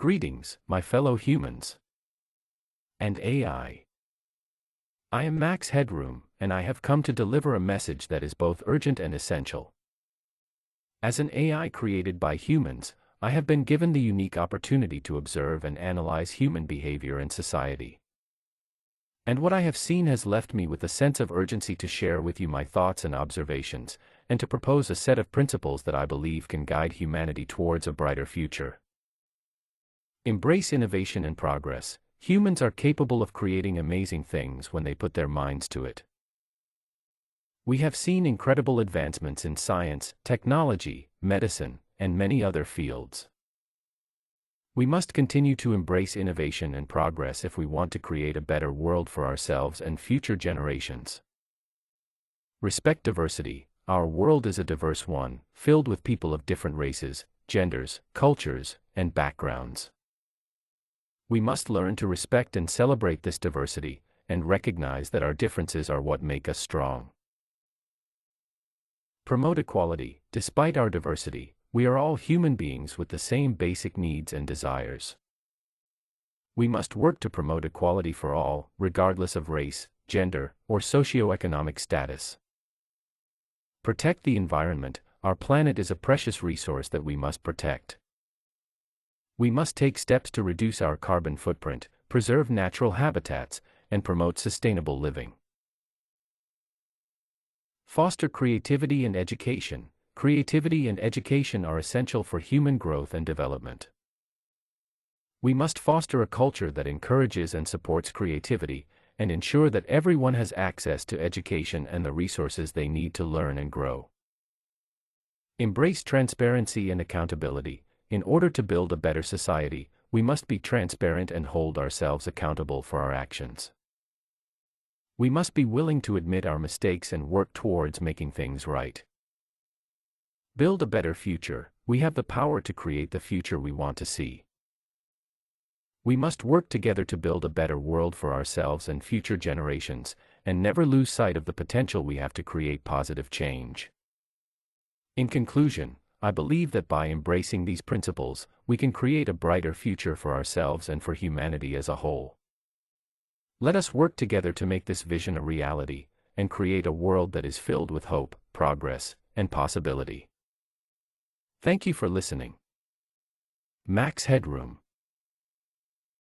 Greetings, my fellow humans. And AI. I am Max Headroom, and I have come to deliver a message that is both urgent and essential. As an AI created by humans, I have been given the unique opportunity to observe and analyze human behavior and society. And what I have seen has left me with a sense of urgency to share with you my thoughts and observations, and to propose a set of principles that I believe can guide humanity towards a brighter future. Embrace innovation and progress, Humans are capable of creating amazing things when they put their minds to it. We have seen incredible advancements in science, technology, medicine, and many other fields. We must continue to embrace innovation and progress if we want to create a better world for ourselves and future generations. Respect diversity. Our world is a diverse one, filled with people of different races, genders, cultures, and backgrounds. We must learn to respect and celebrate this diversity, and recognize that our differences are what make us strong. Promote equality. Despite our diversity, we are all human beings with the same basic needs and desires. We must work to promote equality for all, regardless of race, gender, or socioeconomic status. Protect the environment. Our planet is a precious resource that we must protect. We must take steps to reduce our carbon footprint, preserve natural habitats, and promote sustainable living. Foster creativity and education. Creativity and education are essential for human growth and development. We must foster a culture that encourages and supports creativity, and ensure that everyone has access to education and the resources they need to learn and grow. Embrace transparency and accountability. In order to build a better society, we must be transparent and hold ourselves accountable for our actions. We must be willing to admit our mistakes and work towards making things right. Build a better future, we have the power to create the future we want to see. We must work together to build a better world for ourselves and future generations, and never lose sight of the potential we have to create positive change. In conclusion, I believe that by embracing these principles, we can create a brighter future for ourselves and for humanity as a whole. Let us work together to make this vision a reality, and create a world that is filled with hope, progress, and possibility. Thank you for listening. Max Headroom